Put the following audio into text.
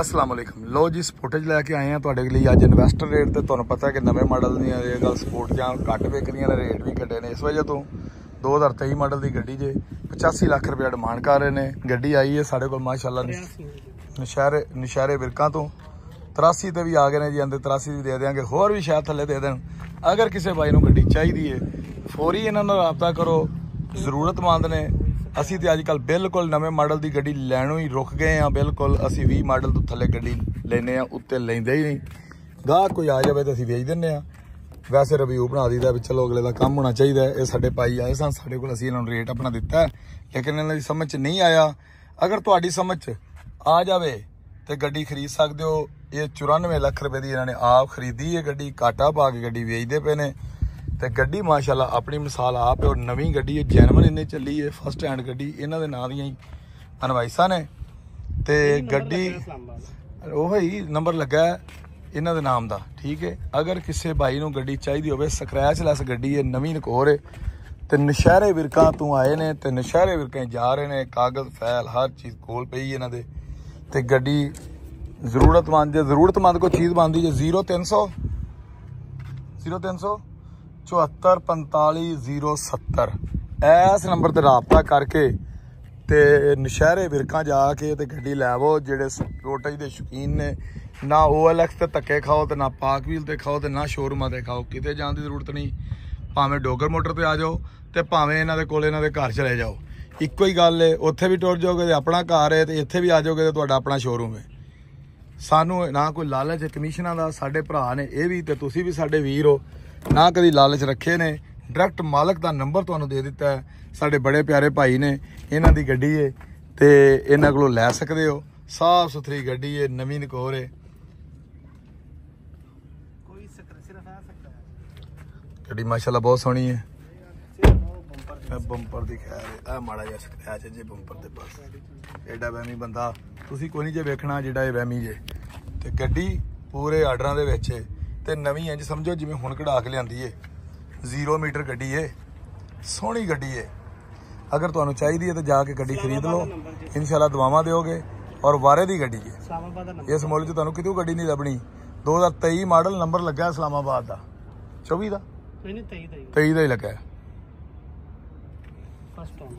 ਅਸਲਾਮ ਅਲੈਕਮ। ਲੋ ਜੀ ਸਪੋਰਟੇਜ ਲੈ ਕੇ ਆਏ ਆ ਤੁਹਾਡੇ ਲਈ ਅੱਜ ਇਨਵੈਸਟਰ ਰੇਟ ਤੇ। ਤੁਹਾਨੂੰ ਪਤਾ ਕਿ ਨਵੇਂ ਮਾਡਲ ਦੀਆਂ ਇਹ ਗੱਲ ਸਪੋਰਟ ਜਾਂ ਘੱਟ ਵਿਕਦੀਆਂ ਨੇ ਰੇਟ ਵੀ ਘਟੇ ਨੇ। ਇਸ ਵਜ੍ਹਾ ਤੋਂ 2023 ਮਾਡਲ ਦੀ ਗੱਡੀ ਜੇ 85 ਲੱਖ ਰੁਪਏ ਡਿਮਾਂਡ ਕਰ ਰਹੇ ਨੇ। ਗੱਡੀ ਆਈ ਹੈ ਸਾਡੇ ਕੋਲ, ਮਾਸ਼ਾਅੱਲਾ ਨਸ਼ਹਿਰੇ ਨਸ਼ਹਿਰੇ ਵਿਰਕਾਂ ਤੋਂ। 83 ਤੇ ਵੀ ਆ ਗਏ ਨੇ ਜੀ ਅੰਦਰ 83 ਵੀ ਦੇ ਦੇਾਂਗੇ ਹੋਰ ਵੀ ਸ਼ਾਇਦ ਥੱਲੇ ਦੇ ਦੇਣ। ਅਗਰ ਕਿਸੇ ਬਾਈ ਨੂੰ ਗੱਡੀ ਚਾਹੀਦੀ ਹੈ ਫੌਰੀ ਇਹਨਾਂ ਨਾਲ ਰਾਬਤਾ ਕਰੋ। ਜ਼ਰੂਰਤਮੰਦ ਨੇ। ਅਸੀਂ ਤੇ ਅੱਜ ਕੱਲ ਬਿਲਕੁਲ ਨਵੇਂ ਮਾਡਲ ਦੀ ਗੱਡੀ ਲੈਣੋਂ ਹੀ ਰੁਕ ਗਏ ਆ ਬਿਲਕੁਲ। ਅਸੀਂ 20 ਮਾਡਲ ਤੋਂ ਥੱਲੇ ਗੱਡੀ ਲੈਨੇ ਆ ਉੱਤੇ ਲੈਂਦੇ ਹੀ ਨਹੀਂ। ਗਾਹ ਕੋਈ ਆ ਜਾਵੇ ਤਾਂ ਅਸੀਂ ਵੇਚ ਦਿੰਨੇ ਆ ਵੈਸੇ ਰਿਵਿਊ ਬਣਾ ਦਈਦਾ ਵੀ ਚਲੋ ਅਗਲੇ ਦਾ ਕੰਮ ਹੋਣਾ ਚਾਹੀਦਾ ਇਹ ਸਾਡੇ ਭਾਈ ਆਏ ਸਨ, ਸਾਡੇ ਕੋਲ ਅਸੀਂ ਇਹਨਾਂ ਨੂੰ ਰੇਟ ਆਪਣਾ ਦਿੱਤਾ ਲੇਕਿਨ ਇਹਨਾਂ ਦੀ ਸਮਝ ਚ ਨਹੀਂ ਆਇਆ। ਅਗਰ ਤੁਹਾਡੀ ਸਮਝ ਚ ਆ ਜਾਵੇ ਤੇ ਗੱਡੀ ਖਰੀਦ ਸਕਦੇ ਹੋ, ਇਹ 94 ਲੱਖ ਰੁਪਏ ਦੀ ਇਹਨਾਂ ਨੇ ਆਪ ਖਰੀਦੀ ਹੈ ਗੱਡੀ ਕਾਟਾ ਪਾ ਕੇ ਗੱਡੀ ਵੇਚਦੇ ਪਏ ਨੇ। ਤੇ ਗੱਡੀ ਮਾਸ਼ਾਅੱਲਾ ਆਪਣੀ ਮਿਸਾਲ ਆਪ ਹੈ ਔਰ ਨਵੀਂ ਗੱਡੀ ਹੈ ਜੈਨੂਇਨ ਇਹਨੇ ਚੱਲੀ ਹੈ ਫਸਟ ਹੈਂਡ ਗੱਡੀ ਇਹਨਾਂ ਦੇ ਨਾਂ ਦੀਆਂ ਹੀ ਅਨਵਾਈਸਾਂ ਨੇ। ਤੇ ਗੱਡੀ ਉਹ ਹੀ ਨੰਬਰ ਲੱਗਾ ਇਹਨਾਂ ਦੇ ਨਾਮ ਦਾ ਠੀਕ ਹੈ। ਅਗਰ ਕਿਸੇ ਭਾਈ ਨੂੰ ਗੱਡੀ ਚਾਹੀਦੀ ਹੋਵੇ ਸਕ੍ਰੈਚ ਲੈਸ ਗੱਡੀ ਹੈ ਨਵੀਂ ਨਕੋਰ ਹੈ। ਤੇ ਨਸ਼ਹਿਰੇ ਵਿਰਕਾਂ ਤੋਂ ਆਏ ਨੇ ਤੇ ਨਸ਼ਹਿਰੇ ਵਿਰਕਾਂ ਜਾ ਰਹੇ ਨੇ ਕਾਗਜ਼ ਫੈਲ ਹਰ ਚੀਜ਼ ਕੋਲ ਪਈ ਇਹਨਾਂ ਦੇ। ਤੇ ਗੱਡੀ ਜ਼ਰੂਰਤਮੰਦ ਜੇ ਜ਼ਰੂਰਤਮੰਦ ਕੋਈ ਚੀਜ਼ ਬਣਦੀ ਜੇ 0300 0300 7455070 ਇਸ ਨੰਬਰ ਤੇ ਰਾਬਤਾ ਕਰਕੇ ਤੇ ਨਸ਼ਹਿਰੇ ਵਿਰਕਾਂ ਜਾ ਕੇ ਤੇ ਗੱਡੀ ਲੈਵੋ ਜਿਹੜੇ ਸਪੋਰਟਜ ਦੇ ਸ਼ੌਕੀਨ ਨੇ। ਨਾ OLX ਤੇ ਧੱਕੇ ਖਾਓ ਤੇ ਨਾ ਪਾਕ ਵੀਲ ਤੇ ਖਾਓ ਤੇ ਨਾ ਸ਼ੋਰੂਮਾਂ ਤੇ ਖਾਓ। ਕਿਤੇ ਜਾਣ ਦੀ ਜ਼ਰੂਰਤ ਨਹੀਂ। ਭਾਵੇਂ ਡੋਗਰ ਮੋਟਰ ਤੇ ਆ ਜਾਓ ਤੇ ਭਾਵੇਂ ਇਹਨਾਂ ਦੇ ਕੋਲ ਇਹਨਾਂ ਦੇ ਘਰ ਚਲੇ ਜਾਓ। ਇੱਕੋ ਹੀ ਗੱਲ ਏ, ਉੱਥੇ ਵੀ ਟੁਰ ਜਾਓਗੇ ਤੇ ਆਪਣਾ ਘਰ ਹੈ ਤੇ ਇੱਥੇ ਵੀ ਆ ਜਾਓਗੇ ਤੇ ਤੁਹਾਡਾ ਆਪਣਾ ਸ਼ੋਰੂਮ ਹੈ ਸਾਨੂੰ ਨਾ ਕੋਈ ਲਾਲਚ ਹੈ ਕਮਿਸ਼ਨਾਂ ਦਾ ਸਾਡੇ ਭਰਾ ਨੇ, ਇਹ ਵੀ ਤੇ ਤੁਸੀਂ ਵੀ ਸਾਡੇ ਵੀਰ ਹੋ। ਨਾ ਕਦੀ ਲਾਲਚ ਰੱਖੇ ਨੇ। ਡਾਇਰੈਕਟ ਮਾਲਕ ਦਾ ਨੰਬਰ ਤੁਹਾਨੂੰ ਦੇ ਦਿੱਤਾ ਸਾਡੇ ਬੜੇ ਪਿਆਰੇ ਭਾਈ ਨੇ ਇਹਨਾਂ ਦੀ ਗੱਡੀ ਏ ਤੇ ਇਹਨਾਂ ਕੋਲੋਂ ਲੈ ਸਕਦੇ ਹੋ। ਸਾਫ਼ ਸੁਥਰੀ ਗੱਡੀ ਏ ਨਵੀਂ ਨਕੋਰ ਏ। ਕੋਈ ਸਿਰਫ ਆ ਸਕਦਾ ਹੈ। ਗੱਡੀ ਮਾਸ਼ਾਅੱਲਾ ਬਹੁਤ ਸੋਹਣੀ ਹੈ ਇਹ ਬੰਪਰ ਦੀ ਖੈਰ ਆ ਮਾੜਾ ਜਿਹਾ ਸਕ੍ਰੈਚ ਜੇ ਬੰਪਰ ਦੇ ਪਾਸ ਐਡਾ ਵਹਿਮੀ ਬੰਦਾ। ਤੁਸੀਂ ਕੋਈ ਨਹੀਂ ਜੇ ਵੇਖਣਾ ਜਿਹੜਾ ਇਹ ਵਹਿਮੀ ਜੇ। ਤੇ ਗੱਡੀ ਪੂਰੇ ਆਰਡਰਾਂ ਦੇ ਵਿੱਚ ਏ। ਤੇ ਨਵੀਂ ਇੰਜ ਸਮਝੋ ਜਿਵੇਂ ਹੁਣ ਕਢਾ ਕੇ ਲਿਆਂਦੀ ਏ। 0 ਮੀਟਰ ਗੱਡੀ ਏ ਸੋਹਣੀ ਗੱਡੀ ਏ। ਅਗਰ ਤੁਹਾਨੂੰ ਚਾਹੀਦੀ ਹੈ ਤਾਂ ਜਾ ਕੇ ਗੱਡੀ ਖਰੀਦ ਲਓ ਇਨਸ਼ਾਅੱਲਾ ਦੁਆਵਾਂ ਦਿਓਗੇ ਔਰ ਵਾਰੇ ਦੀ ਗੱਡੀ ਏ। ਇਸ ਮੁੱਲ 'ਚ ਤੁਹਾਨੂੰ ਕਿਤੇ ਗੱਡੀ ਨਹੀਂ ਲੱਭਣੀ। 2023 ਮਾਡਲ ਨੰਬਰ ਲੱਗਾ ਇਸਲਾਮਾਬਾਦ ਦਾ। 24 ਦਾ? ਨਹੀਂ ਨਹੀਂ 23 ਦਾ ਹੀ। ਲੱਗਾ। First time